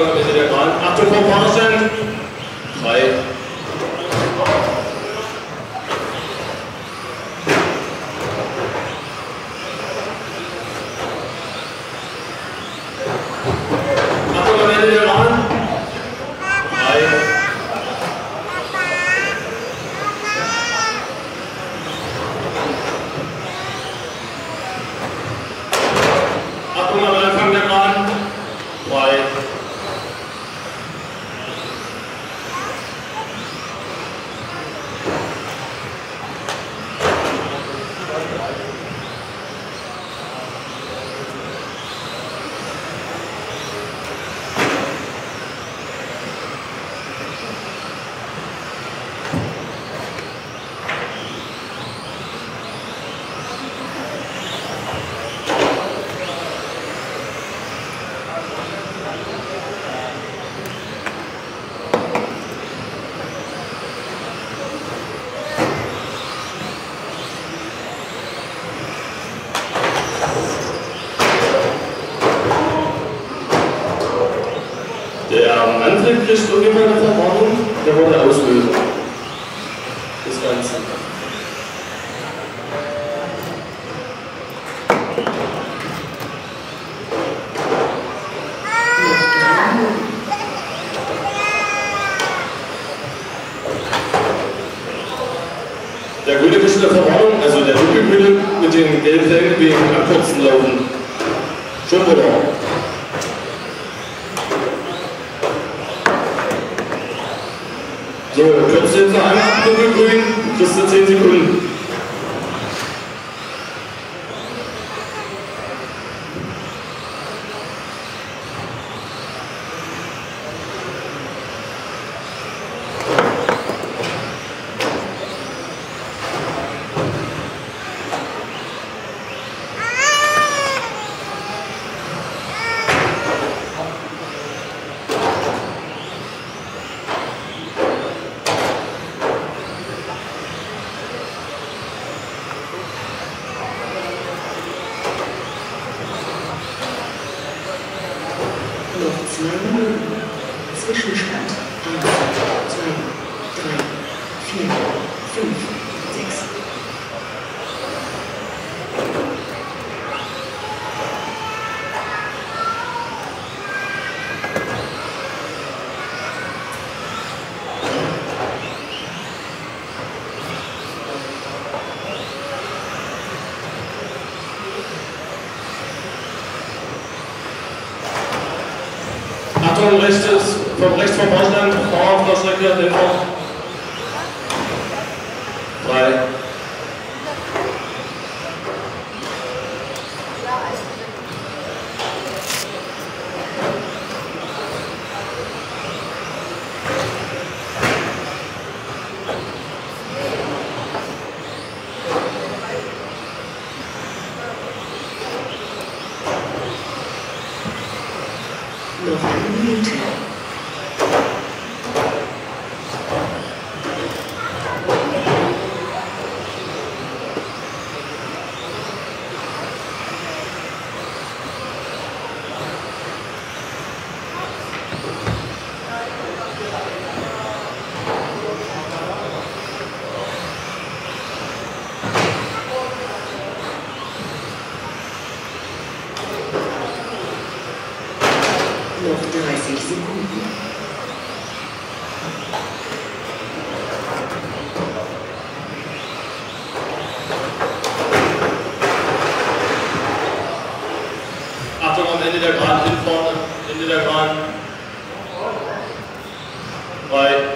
Achtung am Ende der Bahn. Achtung vom Fahrstand. Drei. Achtung am Ende der Bahn. Drei. Achtung am Anfang der Bahn. Drei. Der Antrieb kriegt irgendjemand eine Verwarnung, der wurde Auslöser. Das Ganze. Der grüne kriegt eine Verwarnung, also der dunkelgrüne mit den gelben Felgen wegen Abkürzen laufen. Schon wieder. So, kürzt jetzt einmal dunkelgrün, kriegst du 10 Sekunden. Zwischenstand 1, 2, 3, 4, 5, 6. Achtung, rechtes, vom rechts vom Baustand, Fahrer auf der Strecke, Dämpfer. Drei. Noch eine. Noch 30 Sekunden. Achtung am Ende der Bahn, hin vorne, Ende der Bahn. Drei.